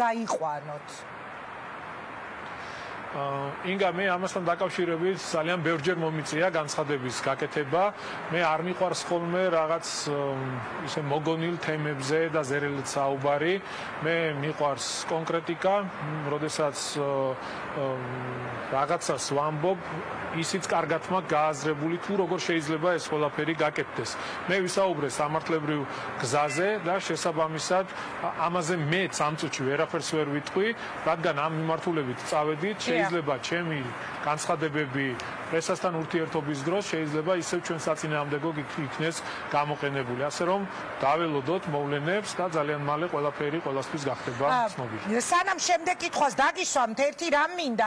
გაიყვანოთ ინგა მე ამასთან დაკავშირებით ძალიან ბევრჯერ მომიწია განცხადების გაკეთება. მე არ მიყვარს ხოლმე რაღაც ისე მოგონილ თემებზე და ზერელით საუბარი. მე მიყვარს კონკრეტიკა, როდესაც რაღაცას ვამბობ, ისიც კარგად მაქვს გააზრებული თუ როგორ შეიძლება ეს ყველაფერი გაკეთდეს. მე ვისაუბრე სამართლებრივ გზაზე და შესაბამისად ამაზე მეც ამ წუთში ვერაფერს ვერ ვიტყვი, რადგან ამ მიმართულებით წავედით, შეიძლება შეიძლება ჩემი განცხადებები პრესასთან ურთიერთობის დროს შეიძლება ისევ ჩვენ საწინააღმდეგო იქნეს გამოყენებული. ასე რომ დაველოდოთ მოვლენებს და ძალიან მალე ყველაფერი ყველასთვის გახდება ცნობილი. სანამ შემდეგ კითხვას დაგისვამთ ერთი რამ მინდა